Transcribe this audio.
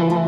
Oh.